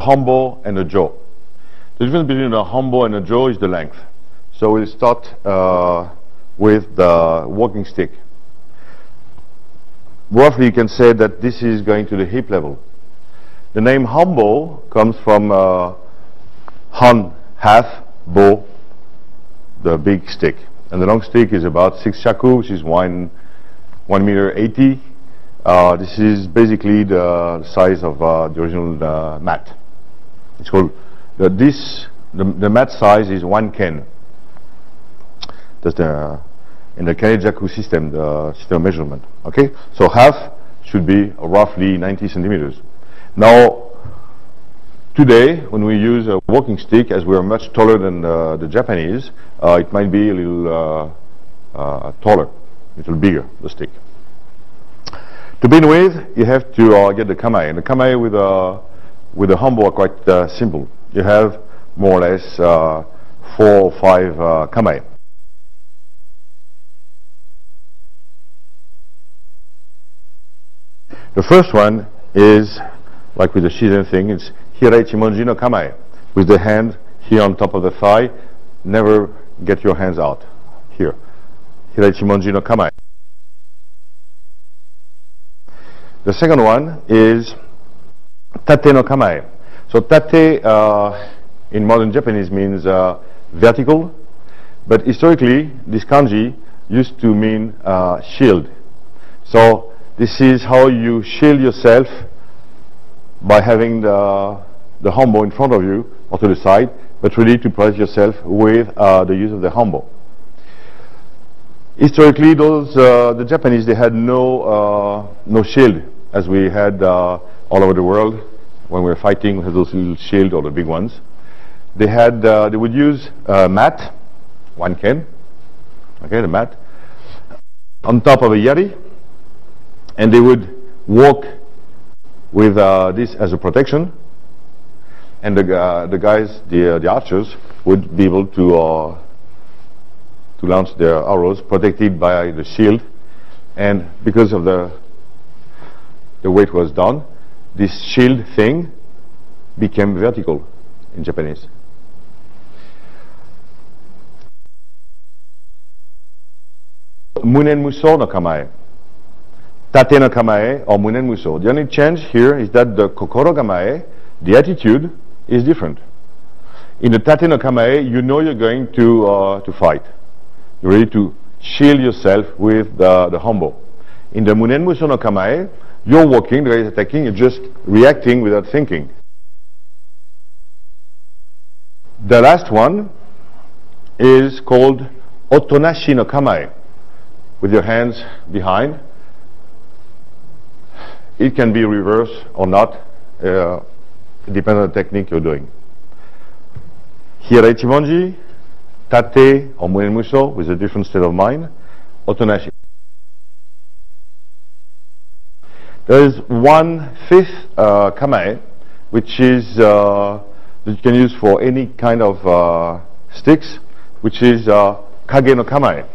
hanbo and a jo. The difference between a hanbo and a jo is the length. So we'll start uh, with the walking stick. Roughly you can say that this is going to the hip level. The name hanbo comes from uh, han, half, bo, the big stick. And the long stick is about 6 shaku, which is 1, one meter 80. Uh, this is basically the size of uh, the original uh, mat. It's called, this, the, the mat size is 1 ken. That's the, in the Kanejaku system, the system measurement. Okay, so half should be roughly 90 centimeters. Now, Today, when we use a walking stick, as we are much taller than uh, the Japanese, uh, it might be a little uh, uh taller, a little bigger, the stick. To begin with, you have to uh, get the kamae. And the kamae with a, with the hanbo are quite uh, simple. You have more or less four or five kamae. The first one is, like with the Shizen thing, it's Hiraichimonji no kamae. With the hand here on top of the thigh, never get your hands out. Here. Hiraichimonji no kamae. The second one is tate no kamae. So tate uh, in modern Japanese means uh, vertical, but historically this kanji used to mean uh, shield. So this is how you shield yourself by having the the hanbo in front of you or to the side, but really to protect yourself with uh, the use of the hanbo. Historically, those uh, the Japanese they had no uh, no shield as we had uh, all over the world when we were fighting. Had those little shield or the big ones. They had uh, they would use a mat, one ken, okay, the mat, on top of a yari, and they would walk with uh, this as a protection and the, uh, the guys, the, uh, the archers, would be able to uh, to launch their arrows protected by the shield and because of the the way it was done this shield thing became vertical in Japanese Munen Muso no Kamae Tate no Kamae or Munen Muso the only change here is that the Kokoro Kamae the attitude is different. In the Tate no Kamae, you know you're going to, uh, to fight. You're ready to shield yourself with the, the hanbo. In the Munen Muso no Kamae, you're walking, the guy is attacking, you're just reacting without thinking. The last one is called Otonashi no Kamae, with your hands behind. It can be reversed or not. Uh, on the technique you're doing. Hiraichimonji, Tate or Munen Muso with a different state of mind, Otonashi. There is one fifth uh, kamae, which is uh, that you can use for any kind of uh, sticks, which is uh, kage no kamae.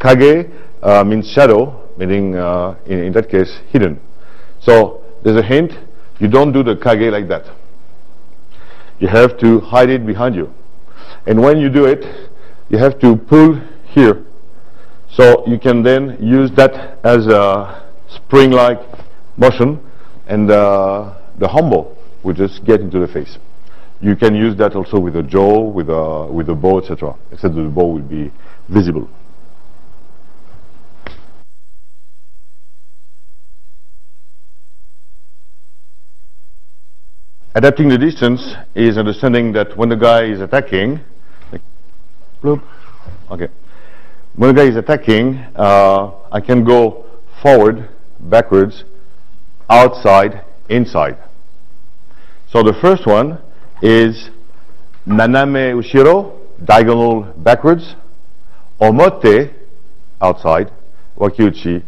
Kage uh, means shadow, meaning uh, in, in that case hidden. So there's a hint you don't do the kage like that. You have to hide it behind you. And when you do it, you have to pull here. So you can then use that as a spring-like motion and uh, the hanbo will just get into the face. You can use that also with a jo, with a, with a bow, etc. Except the bow will be visible. Adapting the distance is understanding that when the guy is attacking, like, bloop, okay. When the guy is attacking, uh, I can go forward, backwards, outside, inside. So the first one is naname ushiro, diagonal backwards, omote, outside, wakiuchi,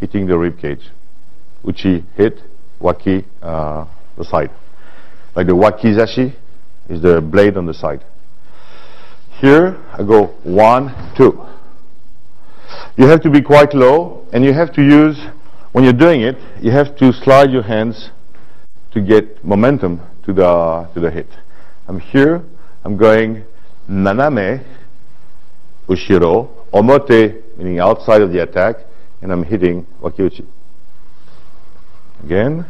hitting the rib cage. Uchi hit, waki, uh, the side like the wakizashi is the blade on the side. Here I go one, two. You have to be quite low and you have to use, when you're doing it, you have to slide your hands to get momentum to the, to the hit. I'm here, I'm going naname, ushiro, omote, meaning outside of the attack, and I'm hitting wakiuchi. Again.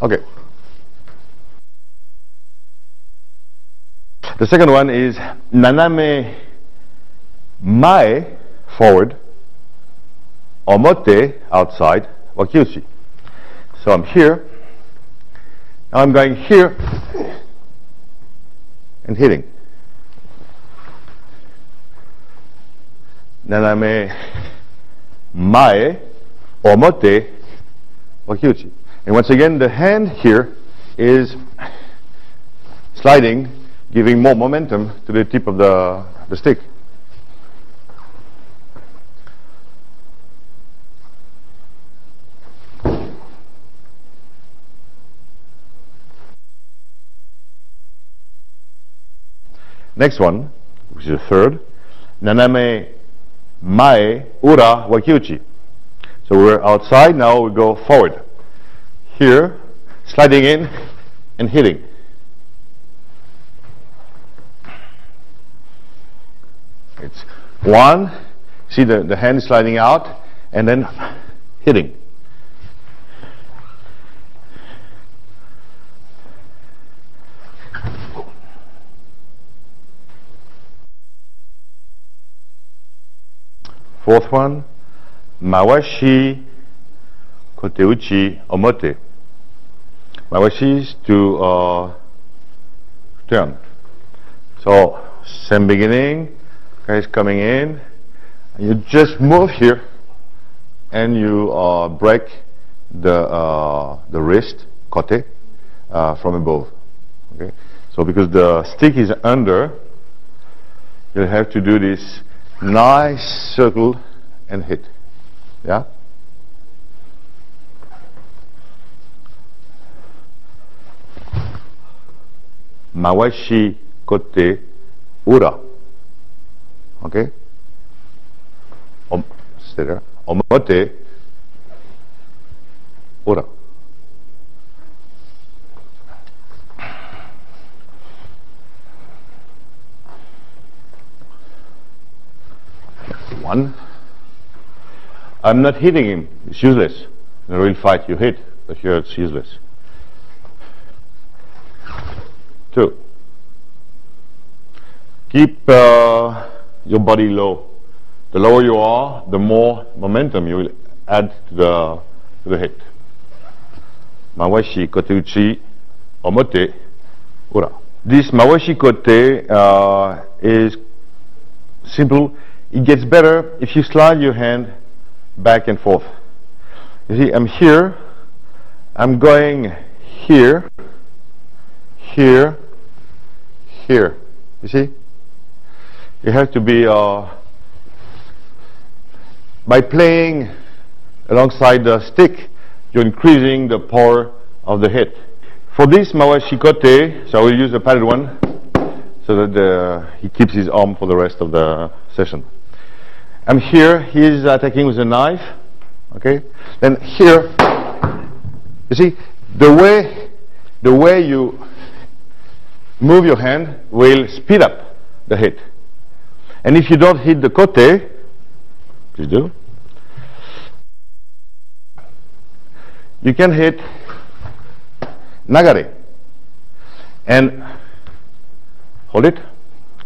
Okay. The second one is naname mae, forward, omote, outside, wakiuchi. So I'm here. Now I'm going here and hitting. Naname mae, omote, wakiuchi. And once again, the hand here is sliding, giving more momentum to the tip of the, the stick. Next one, which is the third, naname mae ura wakiuchi. So we're outside, now we go forward. Here, sliding in and hitting. It's one, see the, the hand sliding out, and then hitting. Fourth one, Mawashi Koteuchi Omote. Mawashi is to uh, turn. So, same beginning, guys coming in, you just move here, and you uh, break the uh, the wrist, kote, uh, from above. Okay, so because the stick is under, you have to do this nice circle and hit. Yeah? Mawashi kote ura. Okay? Om, stay there. Omote ura. One. I'm not hitting him. It's useless. In a real fight, you hit, but here it's useless. Two. Keep uh, your body low. The lower you are, the more momentum you will add to the, to the hit. Mawashi kote uchi omote ura. This mawashi kote uh, is simple it gets better if you slide your hand back and forth. You see, I'm here, I'm going here, here, here. You see? You have to be, uh, by playing alongside the stick, you're increasing the power of the hit. For this mawashi kote, so I will use the padded one, so that he keeps his arm for the rest of the session. I'm here, he's attacking with a knife, okay? Then here, you see, the way, the way you move your hand will speed up the hit. And if you don't hit the kote, please do, you can hit nagare and hold it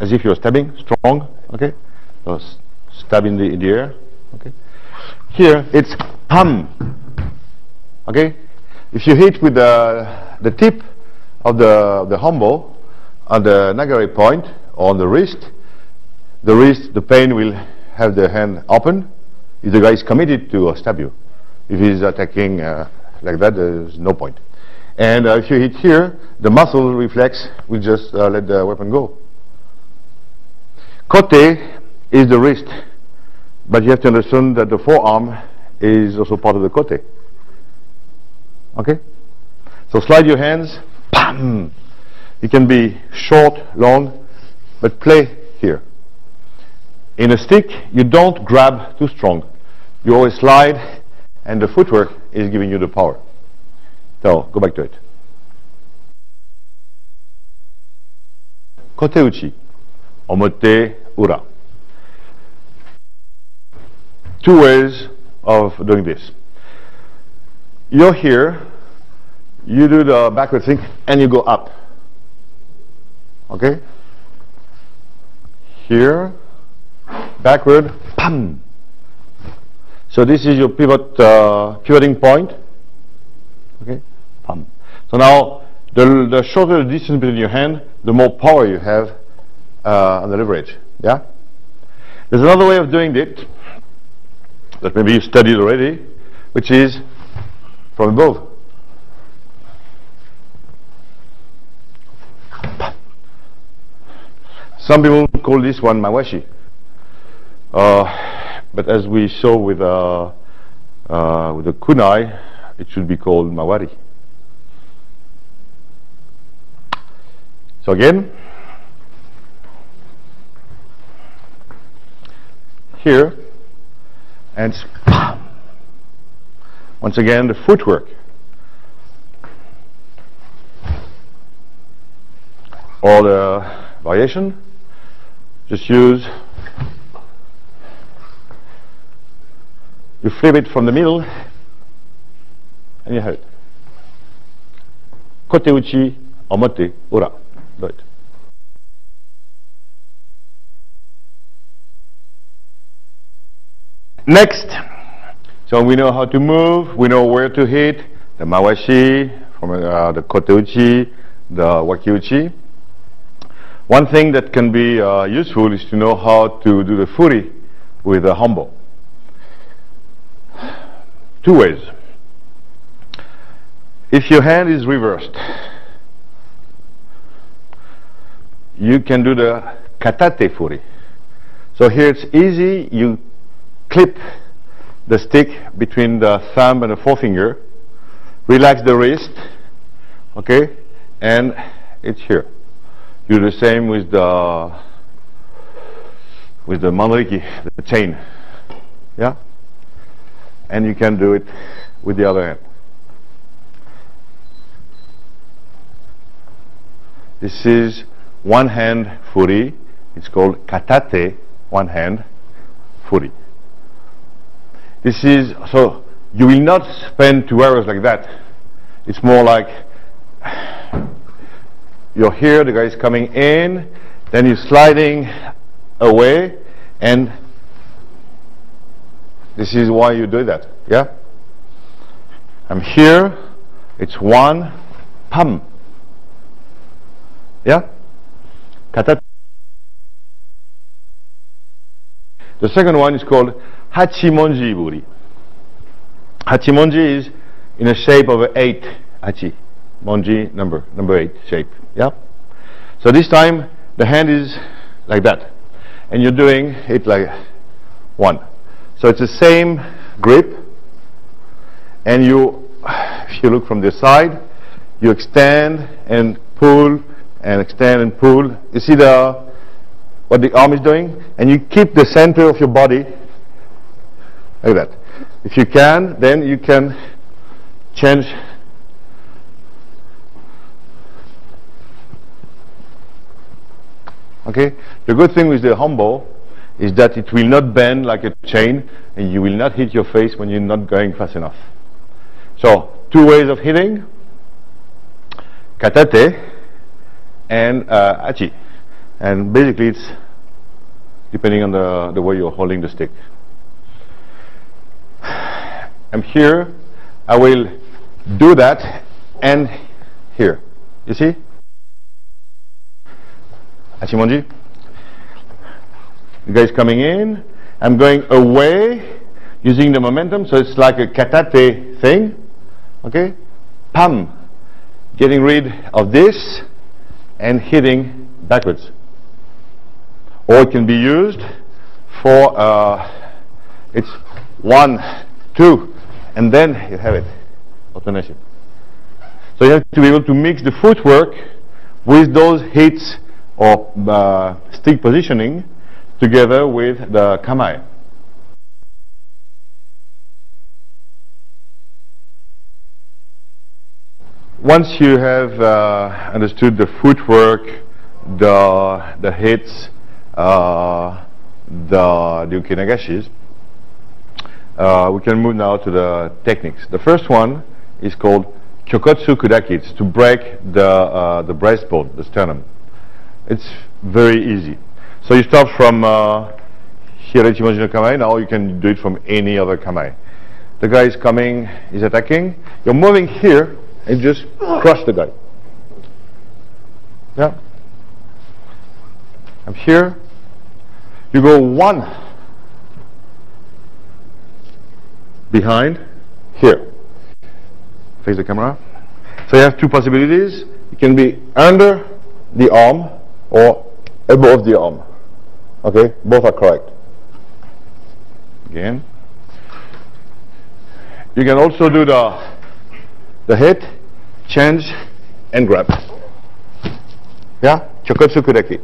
as if you're stabbing strong okay Those stab in the, in the air. Okay. Here it's hum. Okay. If you hit with the the tip of the the hanbo on the nagare point or on the wrist, the wrist the pain will have the hand open. If the guy is committed to stab you, if he's attacking uh, like that, there's no point. And uh, if you hit here, the muscle reflex will just uh, let the weapon go. Kote is the wrist. But you have to understand that the forearm is also part of the kote. Okay? So slide your hands, bam! It can be short, long, but play here. In a stick, you don't grab too strong. You always slide, and the footwork is giving you the power. So, go back to it. Koteuchi, omote, ura. Two ways of doing this. You're here, you do the backward thing, and you go up. Okay? Here, backward, pam. So this is your pivot, uh, pivoting point. Okay, pam. So now, the, the shorter the distance between your hand, the more power you have uh, on the leverage. Yeah. There's another way of doing it that maybe you studied already, which is from above. Some people call this one mawashi. Uh, but as we saw with, uh, uh, with the kunai, it should be called mawari. So again, here, and once again the footwork. Or the variation just use, you flip it from the middle and you have it. Kote uchi, omote, ura. Do it. Next, so we know how to move, we know where to hit, the mawashi, from uh, the koteuchi, the wakiuchi. One thing that can be uh, useful is to know how to do the furi with a hanbo. Two ways. If your hand is reversed, you can do the katate furi. So here it's easy, you clip the stick between the thumb and the forefinger, relax the wrist, okay, and it's here. You do the same with the with the manriki, the chain. Yeah? And you can do it with the other hand. This is one hand furi. It's called katate, one hand furi. This is, so you will not spend two hours like that. It's more like you're here, the guy is coming in, then you're sliding away, and this is why you do that. Yeah? I'm here, it's one, pam. Yeah? Kata. The second one is called Hachimonji Buri. Hachimonji is in the shape of eight, Hachi. Monji number, number eight shape. Yeah? So this time the hand is like that. And you're doing it like one. So it's the same grip. And you, if you look from this side, you extend and pull and extend and pull. You see the what the arm is doing? And you keep the center of your body like that. If you can, then you can change Okay? The good thing with the hanbo is that it will not bend like a chain and you will not hit your face when you're not going fast enough. So, two ways of hitting, katate and uh, achi. And basically it's depending on the, the way you're holding the stick. I'm here, I will do that and here. You see? Hachimonji. The guy is coming in. I'm going away using the momentum, so it's like a katate thing. Okay? Pam. Getting rid of this and hitting backwards. Or it can be used for, uh, it's one, two, and then you have it. Alternation. So you have to be able to mix the footwork with those hits or uh, stick positioning together with the kamae. Once you have uh, understood the footwork, the, the hits, uh, the, ukenagashis, uh, we can move now to the techniques. The first one is called Kyokotsu Kudaki. It's to break the, uh, the breastbone, the sternum. It's very easy. So you start from uh, Hirachi no Kamae, now you can do it from any other Kamae. The guy is coming, he's attacking. You're moving here and just crush the guy. Yeah. I'm here. You go one behind here. Face the camera. So you have two possibilities. It can be under the arm or above the arm. Okay, both are correct. Again. You can also do the the hit, change, and grab. Yeah? Kyokotsu Kudaki.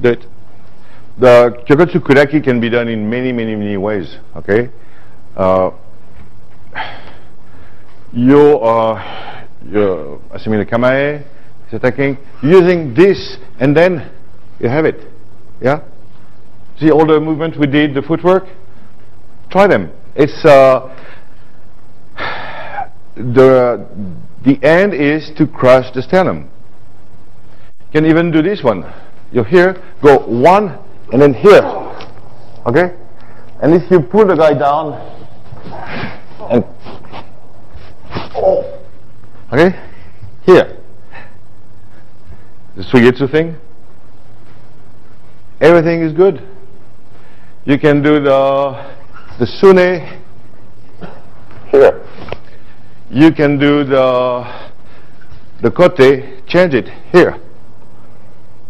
Do it. The Kyokotsu Kudaki can be done in many, many, many ways. Okay? Uh, you are, the Kamae is attacking, using this, and then you have it. Yeah? See all the movements we did, the footwork? Try them. It's uh, the the end is to crush the sternum. You can even do this one. You're here, go one, and then here. Okay? And if you pull the guy down, and oh, okay, here. The Suigetsu thing. Everything is good. You can do the the sune here you can do the the kote, change it here.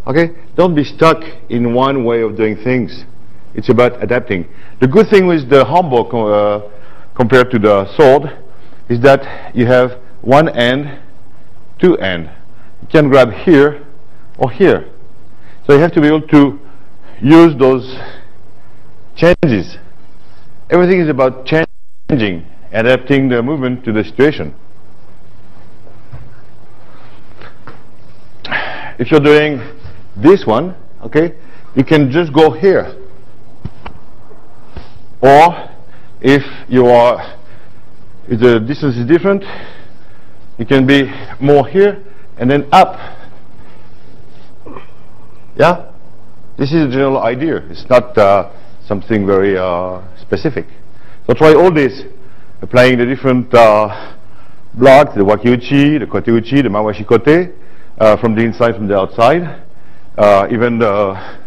Okay? Don't be stuck in one way of doing things. It's about adapting. The good thing with the co uh, compared to the sword is that you have one end, two end. You can grab here or here. So you have to be able to use those changes. Everything is about changing adapting the movement to the situation. If you're doing this one, okay, you can just go here. Or if you are, if the distance is different, you can be more here and then up. Yeah? This is a general idea. It's not uh, something very uh, specific. So try all this applying the different uh, blocks, the wakiuchi, the koteuchi, the mawashi kote, uh, from the inside, from the outside, uh, even the,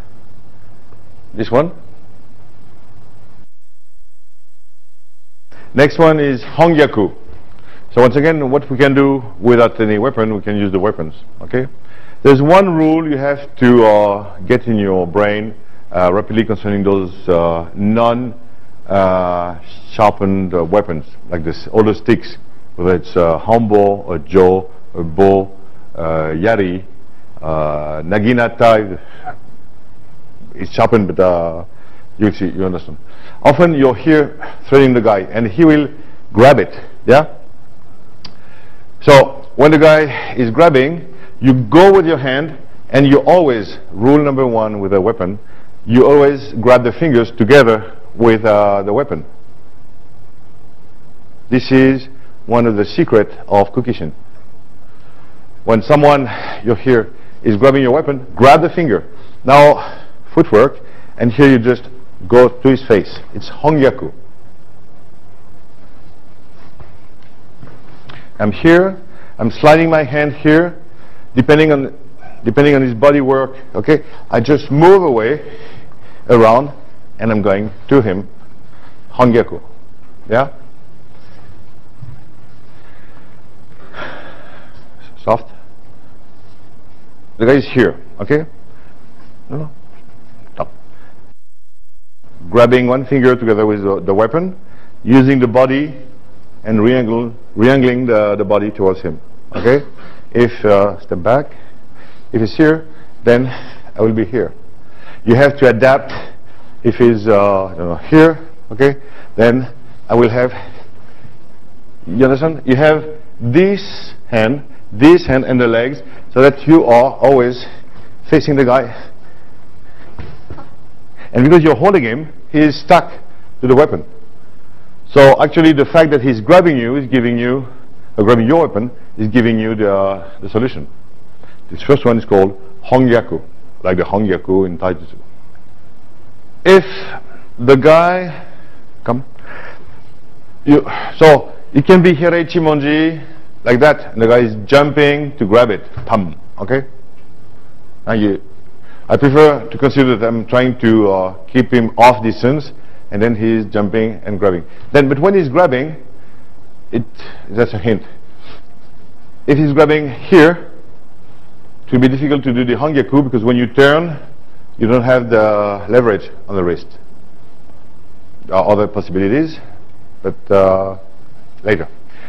this one. Next one is hongyaku. So once again, what we can do without any weapon, we can use the weapons. Okay. There's one rule you have to uh, get in your brain uh, rapidly concerning those uh, non uh, sharpened uh, weapons like this, all the sticks, whether it's a hanbo, a jo, a bo, uh, yari, uh, naginata, it's sharpened, but uh, you see, you understand. Often you're here threatening the guy, and he will grab it. Yeah. So when the guy is grabbing, you go with your hand, and you always rule number one with a weapon. You always grab the fingers together with uh, the weapon. This is one of the secret of Kukishin. When someone, you're here, is grabbing your weapon, grab the finger. Now, footwork, and here you just go to his face. It's Hongyaku. I'm here, I'm sliding my hand here, depending on depending on his body work, okay? I just move away around and I'm going to him, Hongyaku. Yeah? Soft. The guy is here, okay? No. Stop. Grabbing one finger together with the, the weapon, using the body and re-angling the, the body towards him. Okay? If, uh, step back, if he's here, then I will be here. you have to adapt. If he's uh, know, here, okay, then I will have, you understand? You have this hand, this hand and the legs, so that you are always facing the guy. And because you're holding him, he is stuck to the weapon. So actually the fact that he's grabbing you is giving you, grabbing your weapon, is giving you the, uh, the solution. This first one is called Hongyaku, like the Hongyaku in Taijutsu. If the guy, come, you, so it can be Hiraichimonji like that, and the guy is jumping to grab it, pam, okay? Now you, I prefer to consider that I'm trying to uh, keep him off distance and then he's jumping and grabbing. Then, but when he's grabbing, it that's a hint. If he's grabbing here, it will be difficult to do the hongyaku because when you turn, you don't have the leverage on the wrist. There are other possibilities, but uh, later.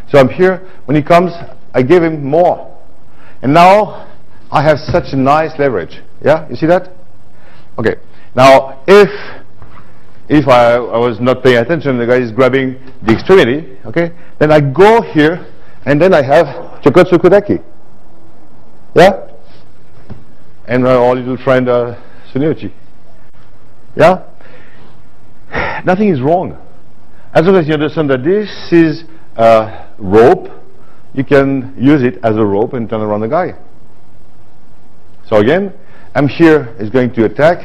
So I'm here. When he comes, I give him more, and now I have such a nice leverage. Yeah, you see that? Okay. Now, if if I, I, was not paying attention, the guy is grabbing the extremity, okay, then I go here, and then I have Kyokotsu Kudaki. Yeah? And my our little friend uh, Tsunuyoshi. Yeah? Nothing is wrong. As long as you understand that this is a rope, you can use it as a rope and turn around the guy. So again, I'm here is going to attack,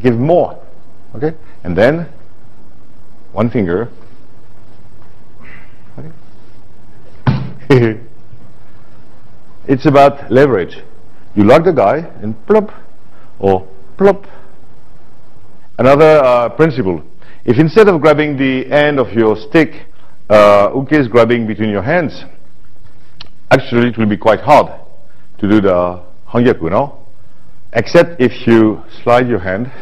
give more. Okay? And then one finger. Okay. it's about leverage. You lock the guy and plop or plop. Another uh, principle. If instead of grabbing the end of your stick, uh, Uke is grabbing between your hands, actually it will be quite hard to do the Hongyaku, no? Except if you slide your hand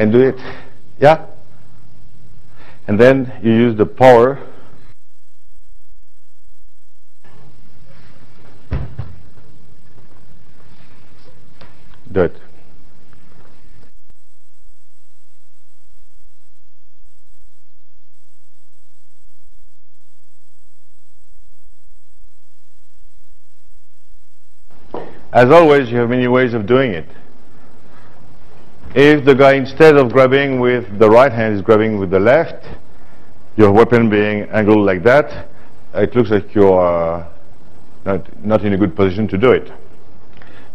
and do it. Yeah? And then you use the power do it. As always, you have many ways of doing it. If the guy, instead of grabbing with the right hand, is grabbing with the left, your weapon being angled like that, it looks like you are not, not in a good position to do it.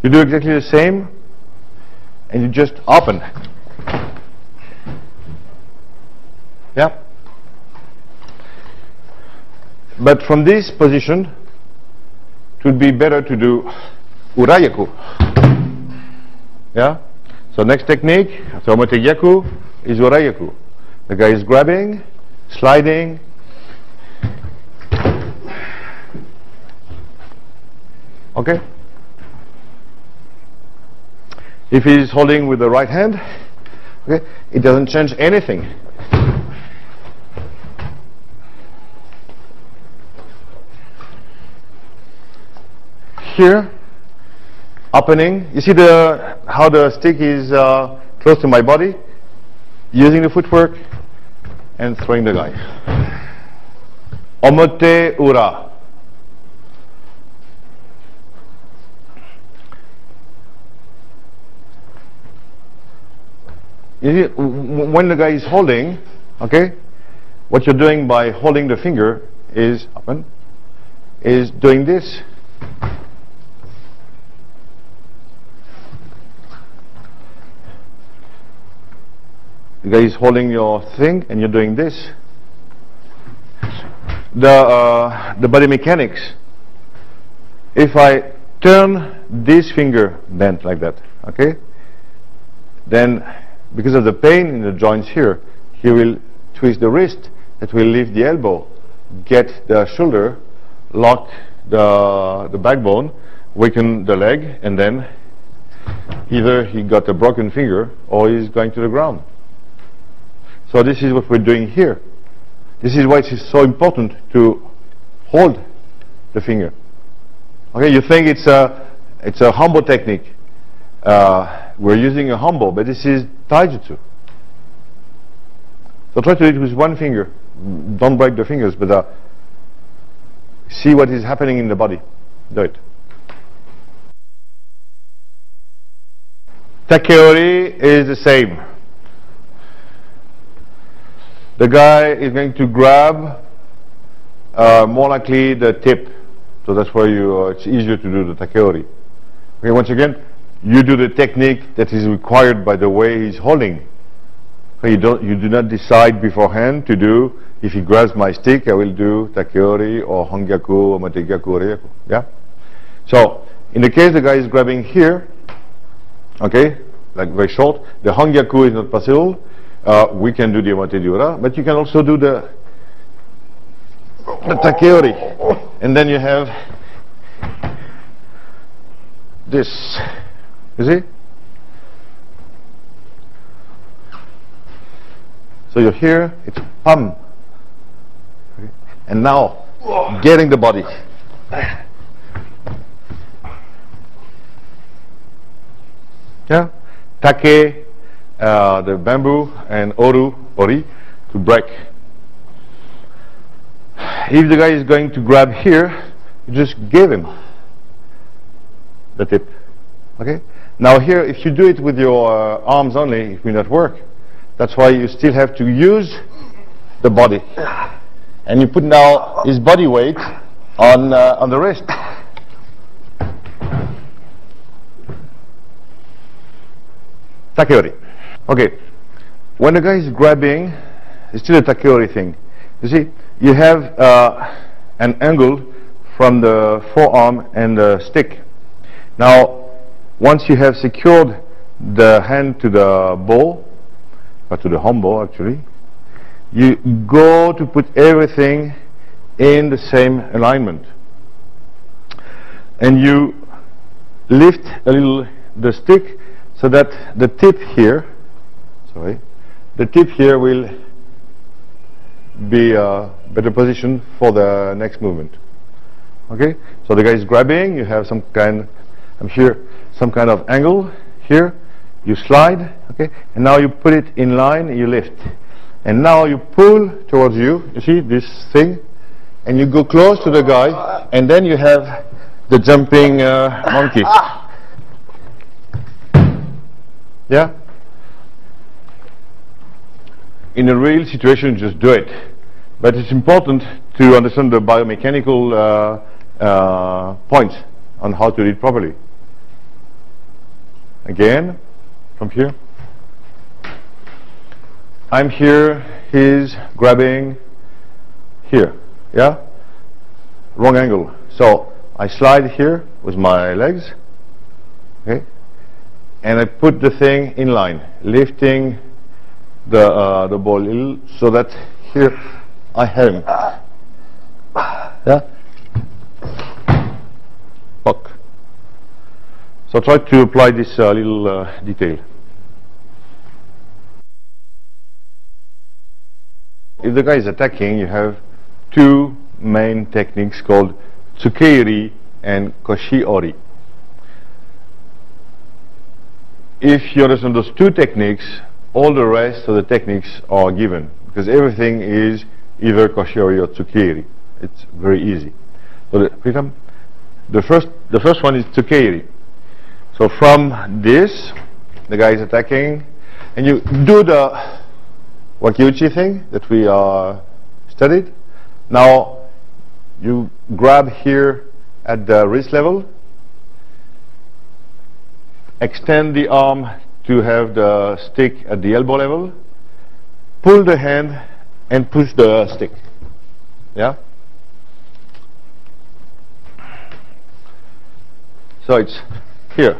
You do exactly the same, and you just open. Yeah? But from this position, it would be better to do urayaku. Yeah? So next technique, automatic yaku, is urayaku. The guy is grabbing, sliding, okay? If he's holding with the right hand, okay, it doesn't change anything. Here, opening. You see the how the stick is uh, close to my body? Using the footwork and throwing the guy. Omote ura. You see, when the guy is holding, okay, what you're doing by holding the finger is open, is doing this. The guy is holding your thing and you're doing this. The, uh, the body mechanics. If I turn this finger bent like that, okay, then because of the pain in the joints here, he will twist the wrist, that will lift the elbow, get the shoulder, lock the, the backbone, weaken the leg, and then either he got a broken finger or he's going to the ground. So this is what we're doing here. This is why it is so important to hold the finger. Okay, you think it's a it's a Hanbo technique. uh, we're using a humble, but this is taijutsu. So try to do it with one finger. Don't break the fingers, but uh, see what is happening in the body. Do it. Takeori is the same. The guy is going to grab uh, more likely the tip. So that's why you, uh, it's easier to do the takeori. Okay, once again, you do the technique that is required by the way he's holding. You, don't, you do not decide beforehand to do, if he grabs my stick, I will do takeori or hongyaku or mategyaku or ryaku. Yeah? So, in the case the guy is grabbing here, okay, like very short, the hongyaku is not possible, uh, we can do the Omate Diura, but you can also do the, the Takeori. And then you have this. You see? So you're here, it's pam. Okay. And now, getting the body. Yeah? Take uh, the bamboo and oru, ori, to break. If the guy is going to grab here, you just give him the tip. Okay? Now here, if you do it with your uh, arms only, it will not work. That's why you still have to use the body. And you put now his body weight on, uh, on the wrist. Takeori. Okay, when the guy is grabbing, it's still a takeori thing. You see, you have uh, an angle from the forearm and the stick. Now, once you have secured the hand to the ball, or to the hanbo actually, you go to put everything in the same alignment. And you lift a little the stick so that the tip here sorry, the tip here will be a better position for the next movement. Okay, so the guy is grabbing, you have some kind, I'm here, some kind of angle here, you slide, okay, and now you put it in line, you lift. And now you pull towards you, you see this thing, and you go close to the guy, and then you have the jumping uh, monkey. Yeah? In a real situation, just do it. But it's important to understand the biomechanical uh, uh, points on how to do it properly. Again, from here. I'm here, he's grabbing here, yeah? Wrong angle. So I slide here with my legs, okay? And I put the thing in line, lifting the uh, the ball so that here I have. Yeah. Fuck. So try to apply this uh, little uh, detail. If the guy is attacking, you have two main techniques called tsukeiri and koshiori. If you understand those two techniques, all the rest of the techniques are given because everything is either Koshiori or Tsukeiri. It's very easy. So the, the first the first one is Tsukeiri. So from this, the guy is attacking, and you do the Wakiuchi thing that we uh, studied. Now you grab here at the wrist level, extend the arm to have the stick at the elbow level, pull the hand and push the stick. Yeah? So it's here.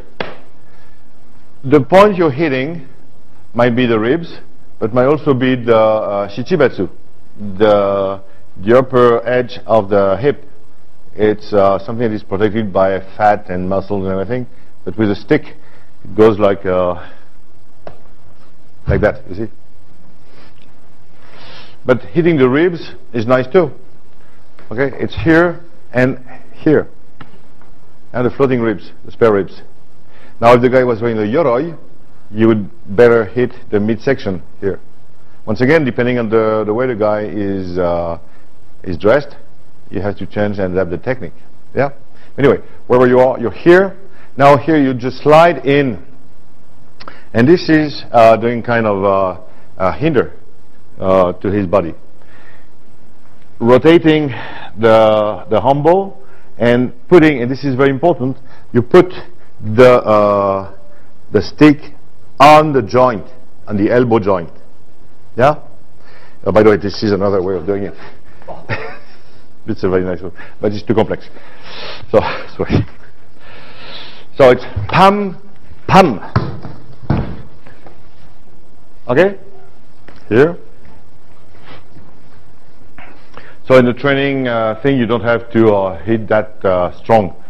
The point you're hitting might be the ribs, but might also be the uh, shichibatsu, the, the upper edge of the hip. It's uh, something that is protected by fat and muscles and everything, but with a stick, it goes like uh, like that, you see. But hitting the ribs is nice too. Okay, it's here and here. And the floating ribs, the spare ribs. Now, if the guy was wearing the yoroi, you would better hit the midsection here. Once again, depending on the, the way the guy is, uh, is dressed, you have to change and adapt the technique. Yeah? Anyway, wherever you are, you're here. Now here you just slide in. And this is uh, doing kind of uh, a hinder uh, to his body. Rotating the, the hanbo and putting, and this is very important, you put the, uh, the stick on the joint, on the elbow joint. Yeah? Uh, by the way, this is another way of doing it. it's a very nice one, but it's too complex. So, sorry. So it's pam, pam. Okay? Here. So in the training uh, thing, you don't have to uh, hit that uh, strong.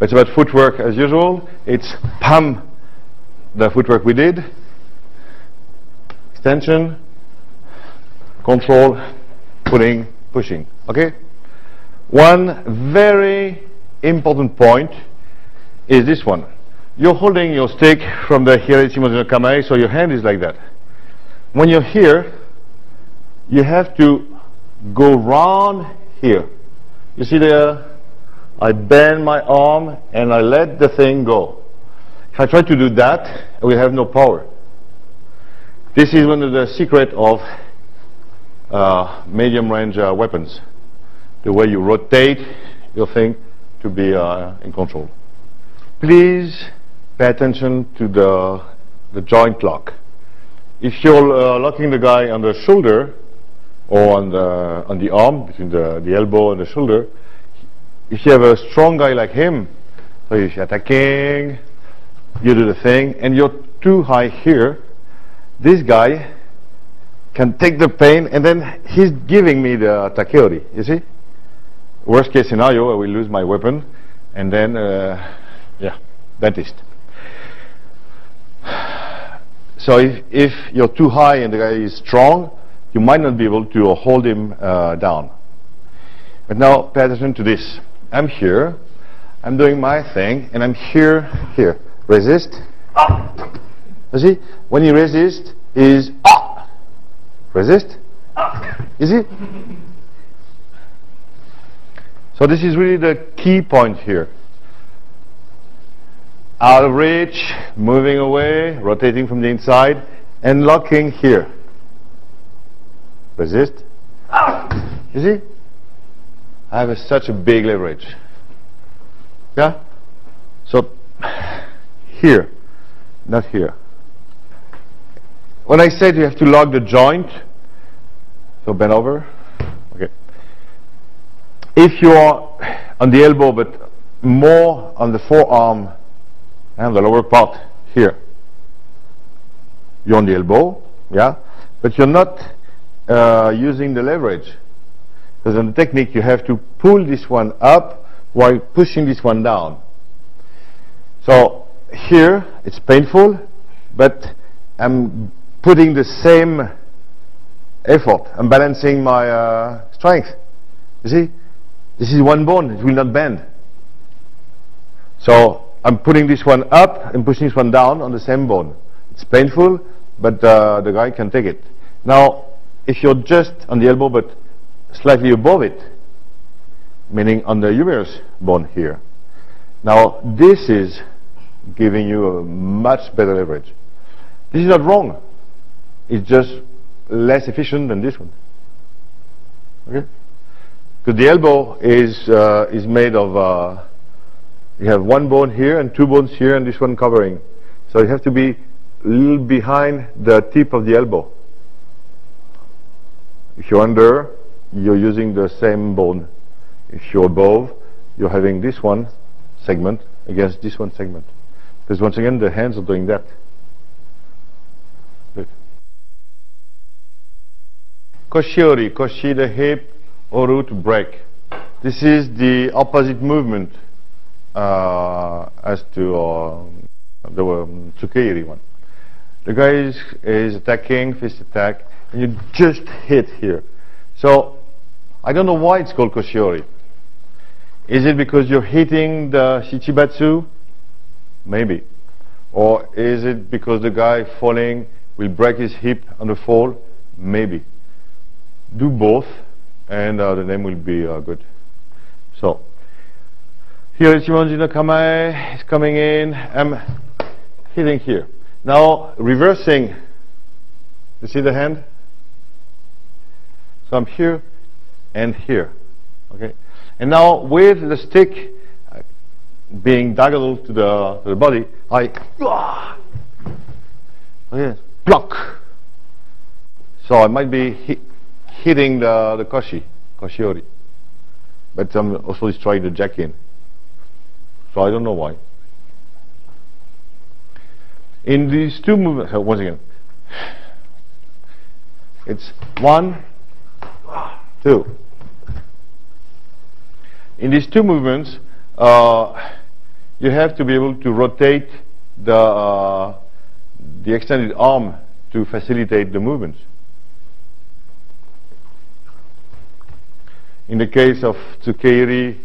It's about footwork as usual. It's pam, the footwork we did. Extension, control, pulling, pushing. Okay? One very important point is this one. You're holding your stick from the Hieretimo Kamae, so your hand is like that. When you're here, you have to go round here. You see there? I bend my arm and I let the thing go. If I try to do that, I will have no power. This is one of the secret of uh, medium range uh, weapons. The way you rotate your thing to be uh, in control. Please pay attention to the, the joint lock. If you're uh, locking the guy on the shoulder or on the, on the arm, between the, the elbow and the shoulder, if you have a strong guy like him, so if you're attacking, you do the thing, and you're too high here, this guy can take the pain, and then he's giving me the takeori, you see? Worst case scenario, I will lose my weapon, and then, uh, yeah, dentist. So if, if you're too high and the guy is strong, you might not be able to hold him uh, down. But now pay attention to this. I'm here, I'm doing my thing, and I'm here, here. Resist. Ah. You see? When you resist, is ah. Resist. Ah. You see? So this is really the key point here. Out of reach, moving away, rotating from the inside, and locking here. Resist. Ah! You see? I have a, such a big leverage. Yeah? So, here, not here. When I said you have to lock the joint, so bend over, okay. If you are on the elbow but more on the forearm and the lower part here, you're on the elbow, yeah, but you're not uh, using the leverage. Because in the technique you have to pull this one up while pushing this one down. So here it's painful, but I'm putting the same effort. I'm balancing my uh, strength. You see? This is one bone, it will not bend. So I'm putting this one up and pushing this one down on the same bone. It's painful, but uh, the guy can take it. Now, if you're just on the elbow but slightly above it, meaning on the humerus bone here. Now this is giving you a much better leverage. This is not wrong. It's just less efficient than this one. Okay? Because the elbow is uh, is made of uh, you have one bone here and two bones here and this one covering. So you have to be a little behind the tip of the elbow. If you're under, you're using the same bone. If you're above, you're having this one segment against this one segment. Because once again, the hands are doing that. Good. Koshiori, koshi the hip, oru to break. This is the opposite movement as to uh, the um, tsukeiri one. The guy is, is attacking, fist attack, and you just hit here. So I don't know why it's called koshiori. Is it because you're hitting the shichibatsu? Maybe. Or is it because the guy falling will break his hip on the fall? Maybe. Do both, and uh, the name will be uh, good. So, here is Ichimonji no Kamae, is coming in, I'm hitting here. Now, reversing, you see the hand? So I'm here and here, okay? And now with the stick uh, being diagonal to the, to the body, I, okay, block. So I might be hit, hitting the, the koshi, koshiori. But I'm also trying to jack in. So I don't know why. In these two movements, once again, it's one, two. In these two movements, uh, you have to be able to rotate the, uh, the extended arm to facilitate the movements. In the case of Tsukeiri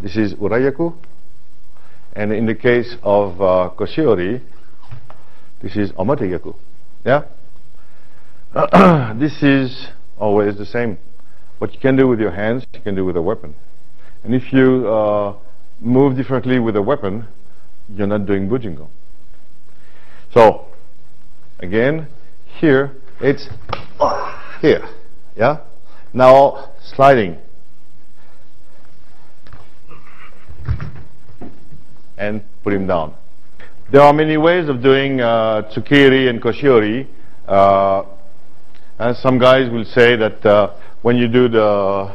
This is Ura Gyaku. And in the case of uh, Koshiori, this is Omote Gyaku. Yeah? this is always the same. What you can do with your hands, you can do with a weapon. And if you uh, move differently with a weapon, you're not doing Bujingo. So, again, here, it's here. Yeah? Now, sliding. And put him down. There are many ways of doing uh, Tsukeiri and Koshiori. Uh, and some guys will say that uh, when you do the,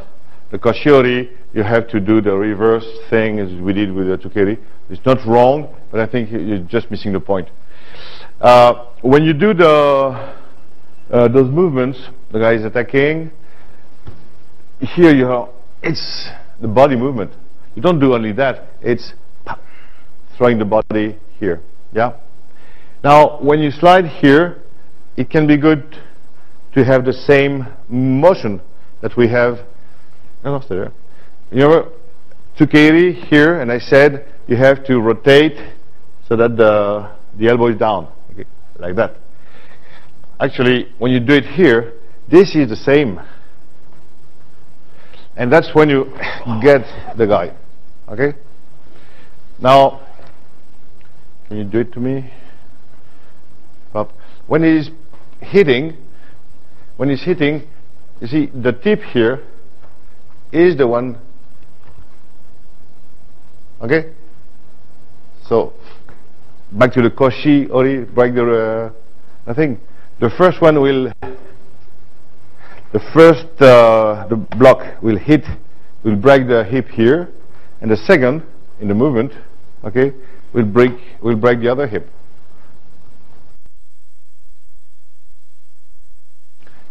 the Koshiori, you have to do the reverse thing as we did with the Tsukeiri. It's not wrong, but I think you're just missing the point. Uh, when you do the, uh, those movements, the guy is attacking, here you have, it's the body movement. You don't do only that, it's throwing the body here. Yeah? Now, when you slide here, it can be good to have the same motion that we have. I lost it. You know, Tsukeiri here, and I said you have to rotate so that the, the elbow is down, okay, like that. Actually, when you do it here, this is the same and that's when you get the guy. Okay? Now, can you do it to me? Up. When he's hitting, when he's hitting, you see the tip here is the one. Okay? So, back to the koshi ori, break the uh, thing. The first one will the first uh, the block will hit, will break the hip here, and the second, in the movement, okay, will break will break the other hip.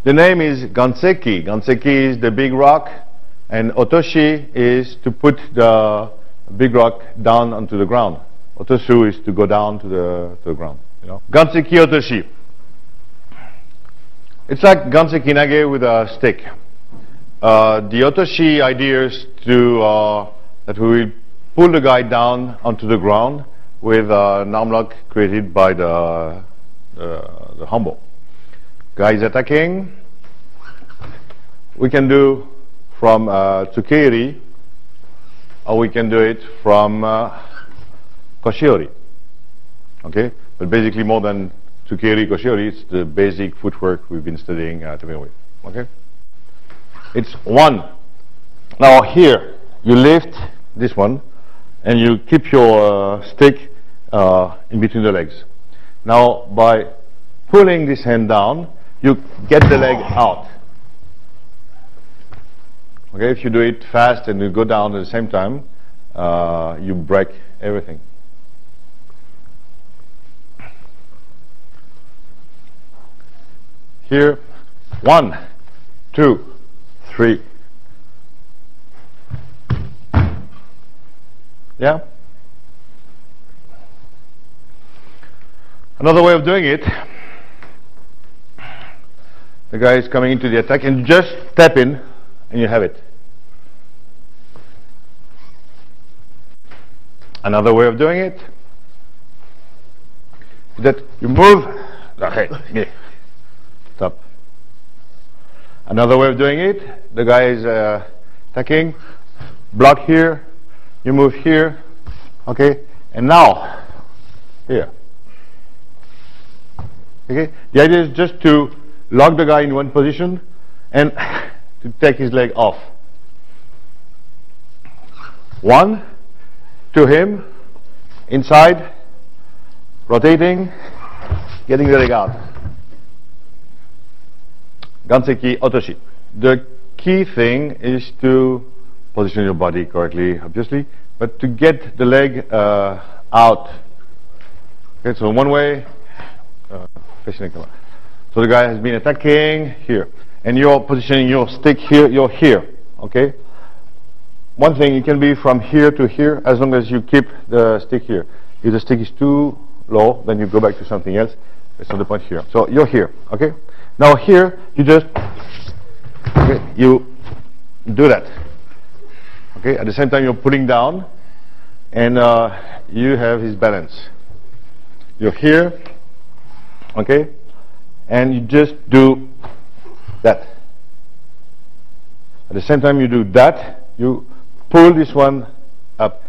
The name is Ganseki. Ganseki is the big rock, and Otoshi is to put the big rock down onto the ground. Otosu is to go down to the, to the ground. You know, Ganseki Otoshi. It's like Ganseki Nage with a stick. Uh, the Otoshi idea is to, uh, that we will pull the guy down onto the ground with an arm lock created by the, uh, the Hanbo. Guy is attacking. We can do from uh, or we can do it from uh, Koshiori. Okay? But basically more than Tsukeiri Koshiori, it's the basic footwork we've been studying uh, to begin with. Okay? It's one. Now here, you lift this one, and you keep your uh, stick uh, in between the legs. Now, by pulling this hand down, you get the leg out. Okay, if you do it fast and you go down at the same time, uh, you break everything. Here, one, two, three. Yeah? Another way of doing it, the guy is coming into the attack and just tap in and you have it. Another way of doing it, that you move the head. Stop. Another way of doing it, the guy is uh, attacking, block here, you move here, okay, and now, here. Okay, the idea is just to lock the guy in one position and to take his leg off. One, to him, inside, rotating, getting the leg out. Ganseki Otoshi. The key thing is to position your body correctly, obviously, but to get the leg uh, out. Okay, so one way, uh. So the guy has been attacking here, and you're positioning your stick here, you're here, okay? One thing, it can be from here to here, as long as you keep the stick here. If the stick is too low, then you go back to something else. It's not the point here. So you're here, okay? Now here, you just, okay, you do that. Okay, at the same time you're pulling down, and uh, you have his balance. You're here, okay, and you just do that. At the same time you do that, you pull this one up.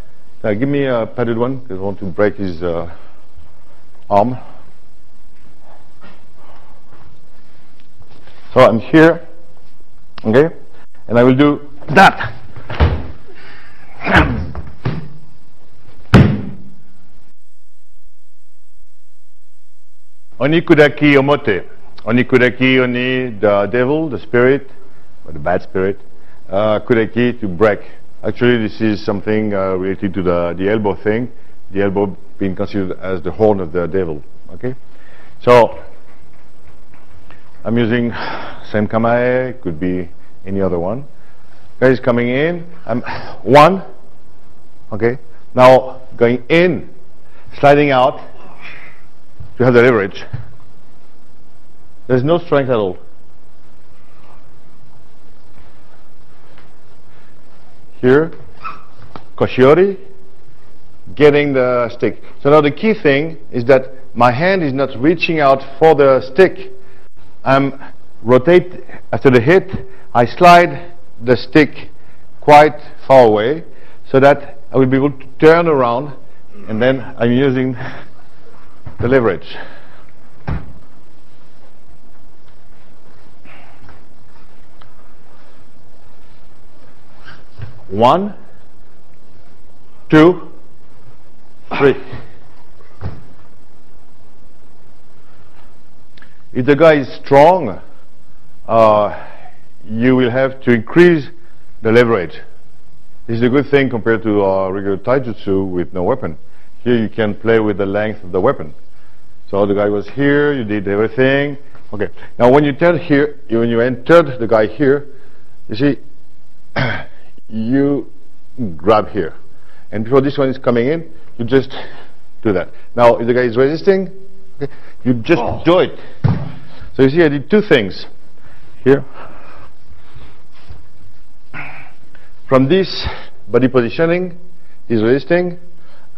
Now give me a padded one, because I want to break his uh, arm. So I'm here, okay, and I will do that. Onikudaki omote. Onikudaki oni, the devil, the spirit, or the bad spirit. Uh, kudaki, to break. Actually, this is something uh, related to the, the elbow thing. The elbow being considered as the horn of the devil. Okay? So, I'm using same kamae, could be any other one. Guys coming in, I'm one, okay. Now going in, sliding out you have the leverage. There's no strength at all. Here, koshiori, getting the stick. So now the key thing is that my hand is not reaching out for the stick, I'm rotate after the hit, I slide the stick quite far away so that I will be able to turn around and then I'm using the leverage. One, two, three. If the guy is strong, uh, you will have to increase the leverage. This is a good thing compared to uh, regular taijutsu with no weapon. Here you can play with the length of the weapon. So the guy was here, you did everything. Okay. Now when you turn here, when you entered the guy here, you see, you grab here. And before this one is coming in, you just do that. Now if the guy is resisting, okay, you just oh. do it. So you see I did two things here. From this body positioning, he's resisting,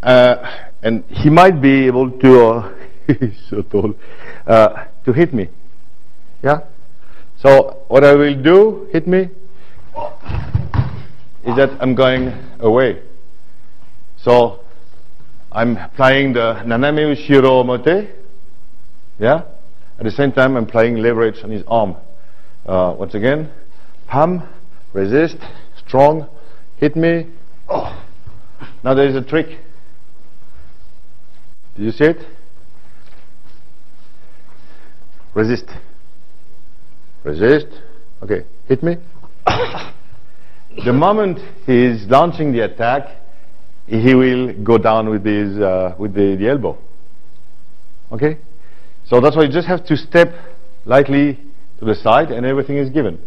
uh, and he might be able to, uh, he's so tall, uh, to hit me. Yeah? So what I will do, hit me, is that I'm going away. So I'm applying the Naname Ushiro Mote, yeah? At the same time, I'm playing leverage on his arm. Uh, once again, palm, resist, strong, hit me. Oh. Now there is a trick. Do you see it? Resist. Resist. Okay, hit me. the moment he is launching the attack, he will go down with his uh, with the, the elbow. Okay. So that's why you just have to step lightly to the side and everything is given.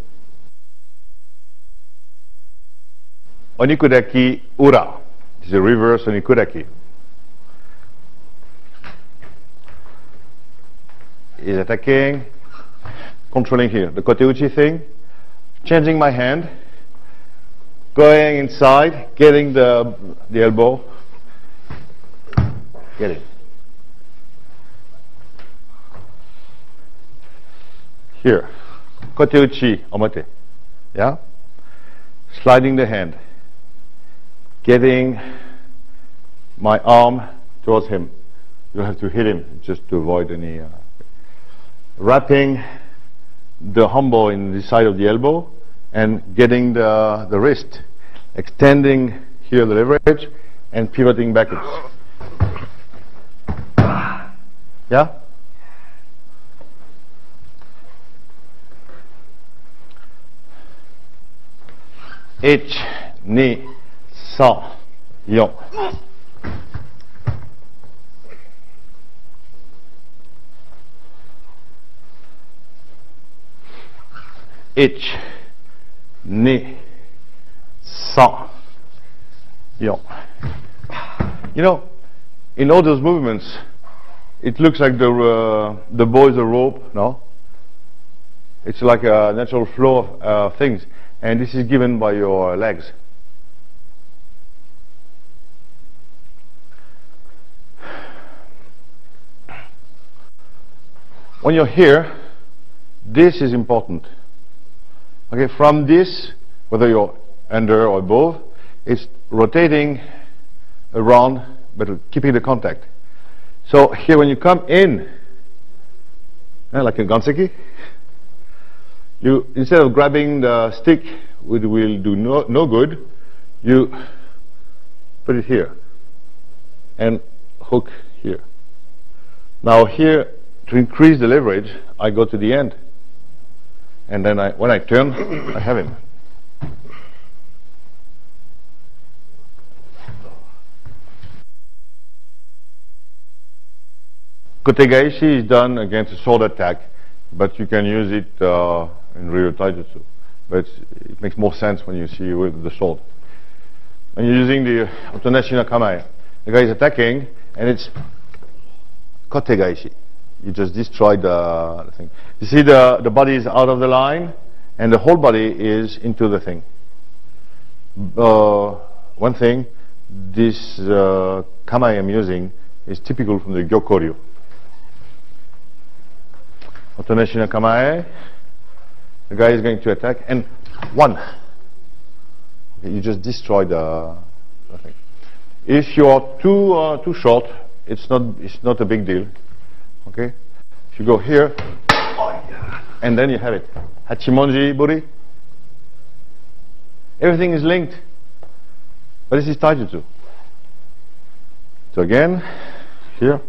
Onikudaki Ura. It's the reverse Onikudaki. Is attacking, controlling here, the Koteuchi thing, changing my hand, going inside, getting the, the elbow, get it. Here, Koteuchi Omote, yeah? Sliding the hand. Getting my arm towards him. You have to hit him just to avoid any. Uh, wrapping the humble in the side of the elbow and getting the, the wrist, extending here the leverage and pivoting backwards. Yeah? H, ni, yon. You know, in all those movements, it looks like the uh, the bow is a rope, no? It's like a natural flow of uh, things, and this is given by your legs. When you're here, this is important. Okay, from this, whether you're under or above, it's rotating around, but keeping the contact. So here when you come in, uh, like a ganseki, you instead of grabbing the stick which will do no, no good, you put it here and hook here. Now here, to increase the leverage, I go to the end. And then I, when I turn, I have him. Kotegaeshi is done against a sword attack, but you can use it uh, in real taijutsu. But it makes more sense when you see with the sword. When you're using the Otonashi no Kamae, the guy is attacking, and it's Kotegaeshi. You just destroy the, the, thing. You see the, the body is out of the line, and the whole body is into the thing. Uh, one thing, this uh, Kamae I'm using is typical from the Gyokko-ryu. No Kamae. The guy is going to attack, and one. You just destroy the, the thing. If you are too uh, too short, it's not it's not a big deal. Okay. If you go here, and then you have it. Hachimonji Buri. Everything is linked. But this is Taijutsu. So again, here.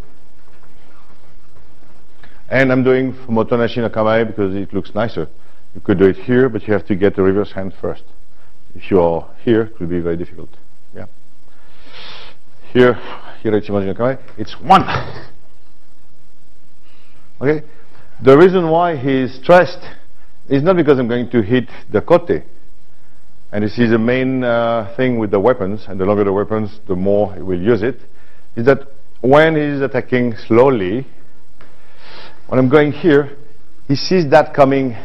And I'm doing Motonashi no Kamae because it looks nicer. You could do it here, but you have to get the reverse hand first. If you are here, it will be very difficult. Yeah. Here, Hira Ichimonji no Kamae, it's one. Okay? The reason why he is stressed is not because I'm going to hit the kote. And this is the main uh, thing with the weapons, and the longer the weapons, the more he will use it, is that when he is attacking slowly, when I'm going here, he sees that coming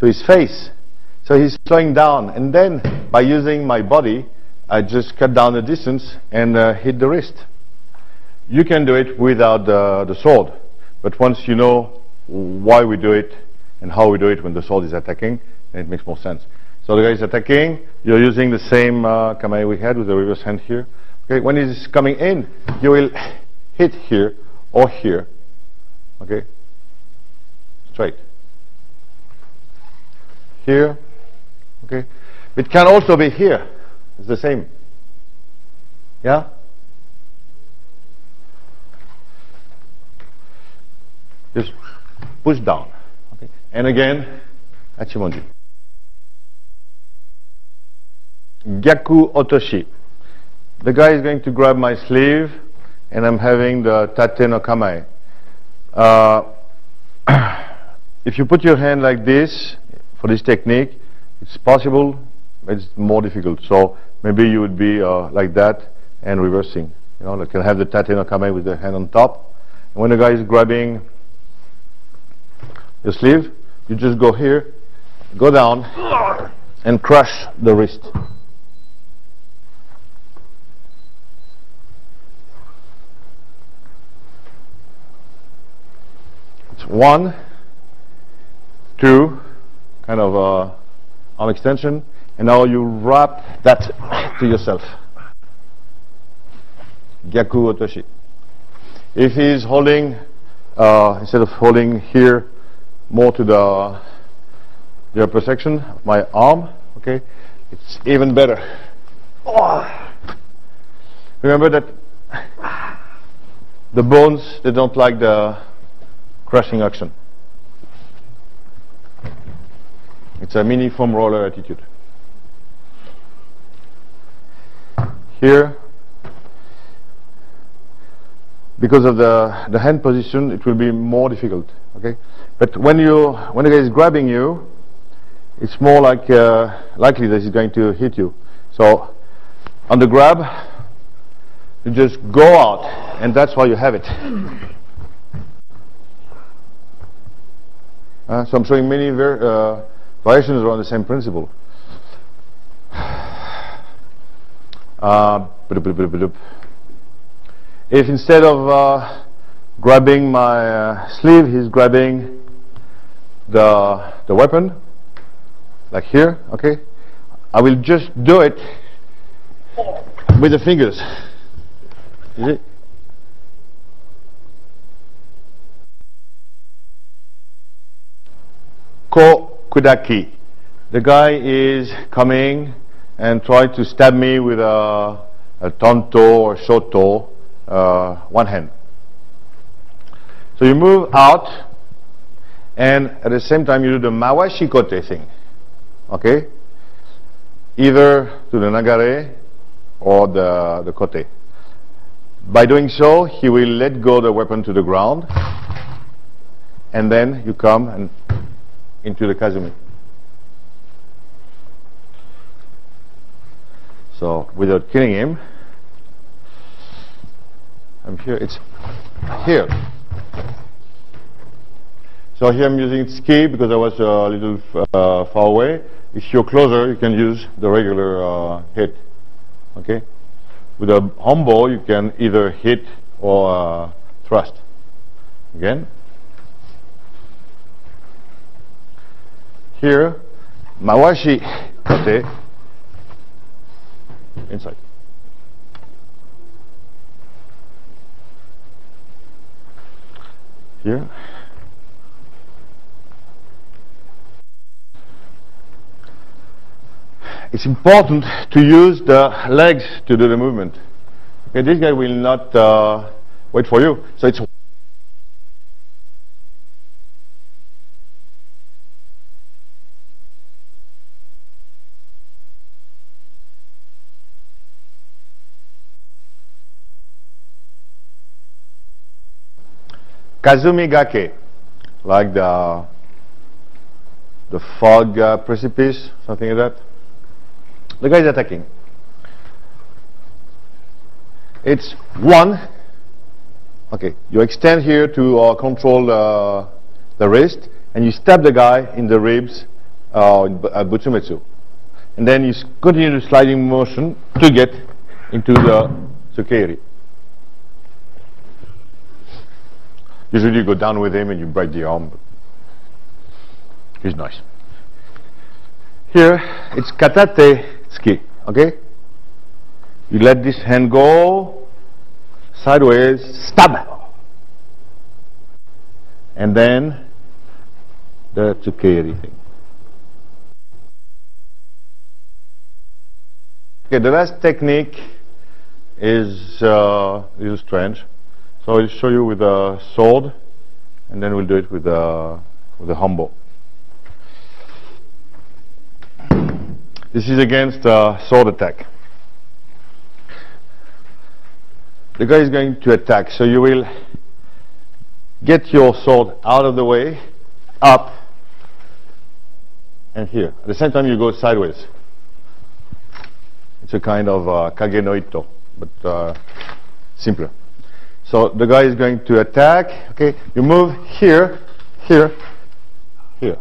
to his face. So he's slowing down. And then, by using my body, I just cut down the distance and uh, hit the wrist. You can do it without the, the sword. But once you know why we do it and how we do it when the sword is attacking, it makes more sense. So the guy is attacking, you're using the same uh, kamae we had with the reverse hand here. Okay, when he's coming in, you will hit here or here. Okay, straight. Here, okay. It can also be here. It's the same. Yeah? Just push down. Okay. And again, Hachimonji. Gyaku Otoshi. The guy is going to grab my sleeve and I'm having the Tate no Kamae. Uh, if you put your hand like this for this technique, it's possible, but it's more difficult. So maybe you would be uh, like that and reversing. You know, like can have the Tate no Kamae with the hand on top. And when the guy is grabbing your sleeve, you just go here, go down, and crush the wrist. It's one, two, kind of uh, arm extension, and now you wrap that to yourself. Gyaku Otoshi. If he's holding, uh, instead of holding here, more to the, the upper section of my arm, okay, it's even better. Oh. Remember that the bones, they don't like the crushing action. It's a mini foam roller attitude. Here, because of the, the hand position, it will be more difficult. Okay, but when you when the guy is grabbing you, it's more like uh, likely that he's going to hit you. So on the grab, you just go out, and that's why you have it. Uh, so I'm showing many uh, variations around the same principle. Uh, if instead of uh, grabbing my uh, sleeve, he's grabbing the, the weapon, like here, okay, I will just do it with the fingers. Is it? Ko Kudaki. The guy is coming and trying to stab me with a, a tanto or shoto, uh, one hand. So you move out and at the same time you do the mawashikote thing. Okay? Either to the nagare or the, the kote. By doing so, he will let go the weapon to the ground and then you come and into the kasumi. So without killing him, I'm here, it's here. So here I'm using tsuki because I was a little uh, far away. If you're closer, you can use the regular uh, hit. Okay? With a hanbo, you can either hit or uh, thrust. Again. Here, mawashi kote inside. Here. It's important to use the legs to do the movement. Okay, this guy will not uh, wait for you. So it's Kasumi Gake, like the the fog uh, precipice, something like that. The guy is attacking. It's one. Okay, you extend here to uh, control uh, the wrist, and you stab the guy in the ribs uh, Butsumetsu. And then you continue the sliding motion to get into the Tsukeiri. Usually you go down with him and you break the arm. he's nice. Here, it's katate tsuki, okay? You let this hand go sideways, stab. And then the tsukeiri thing. Okay, the last technique is uh, is strange. So I'll show you with a sword, and then we'll do it with a, with a hanbo. This is against a sword attack. The guy is going to attack, so you will get your sword out of the way, up, and here. At the same time, you go sideways. It's a kind of uh, kage no ito, but uh, simpler. So the guy is going to attack. Okay, you move here, here, here.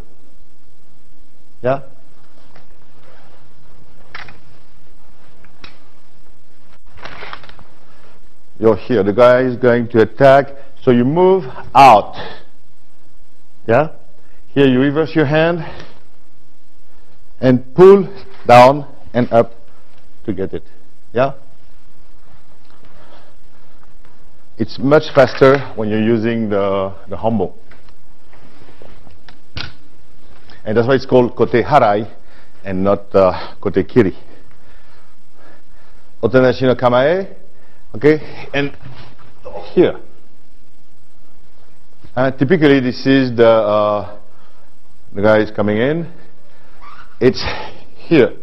Yeah? You're here. The guy is going to attack. So you move out. Yeah? Here you reverse your hand and pull down and up to get it. Yeah? It's much faster when you're using the, the hanbo. And that's why it's called kote harai and not uh, kote kiri. Otonashi no kamae, okay, and here. Uh, typically, this is the uh, the guy is coming in. It's here,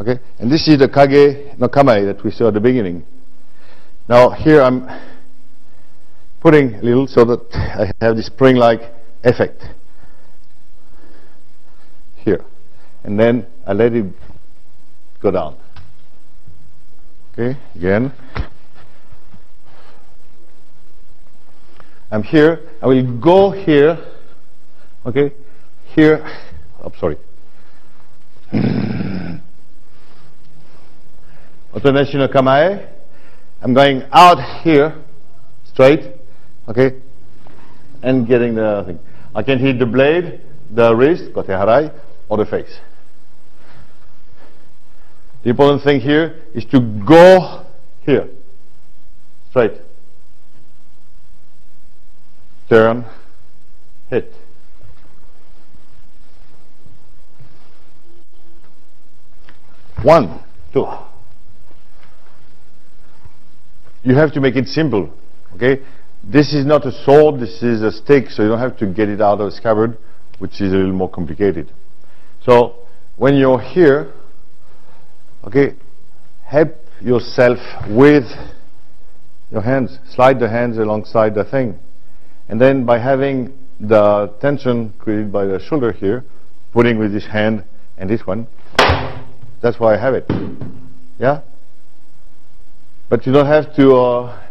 okay, and this is the kage no kamae that we saw at the beginning. Now here I'm putting a little so that I have this spring-like effect here, and then I let it go down. Okay, again. I'm here. I will go here. Okay, here. I'm oh, sorry. Otonashi kamae. I'm going out here, straight. Okay, and getting the thing. I can hit the blade, the wrist, kote harai, or the face. The important thing here is to go here, straight. Turn, hit. One, two. You have to make it simple, okay? This is not a sword, this is a stick, so you don't have to get it out of the scabbard, which is a little more complicated. So, when you're here, okay, help yourself with your hands. Slide the hands alongside the thing. And then by having the tension created by the shoulder here, putting with this hand and this one, that's why I have it. Yeah? But you don't have to, uh,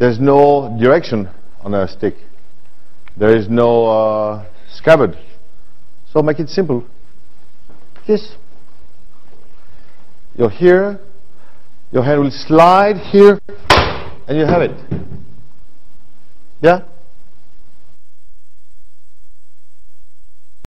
there's no direction on a stick. There is no uh, scabbard. So make it simple. This. You're here, your hand will slide here, and you have it. Yeah?